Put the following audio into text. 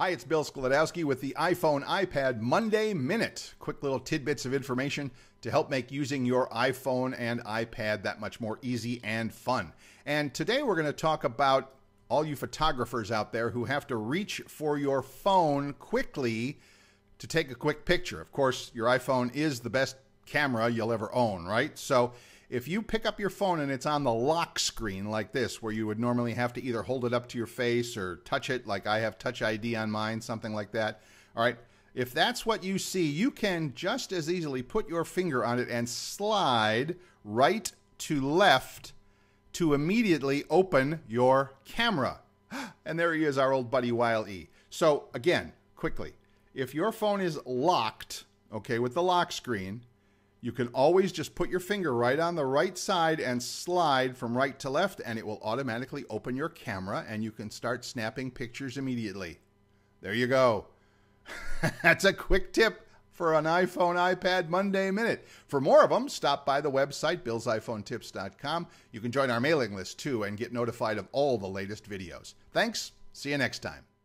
Hi, it's Bill Sklodowski with the iPhone iPad Monday Minute. Quick little tidbits of information to help make using your iPhone and iPad that much more easy and fun. And today we're going to talk about all you photographers out there who have to reach for your phone quickly to take a quick picture. Of course, your iPhone is the best camera you'll ever own, right? So if you pick up your phone and it's on the lock screen like this, where you would normally have to either hold it up to your face or touch it, like I have Touch ID on mine, something like that. All right. If that's what you see, you can just as easily put your finger on it and slide right to left to immediately open your camera. And there he is, our old buddy Wile E. So, again, quickly, if your phone is locked, okay, with the lock screen, you can always just put your finger right on the right side and slide from right to left, and it will automatically open your camera and you can start snapping pictures immediately. There you go. That's a quick tip for an iPhone iPad Monday Minute. For more of them, stop by the website, billsiphonetips.com. You can join our mailing list too and get notified of all the latest videos. Thanks. See you next time.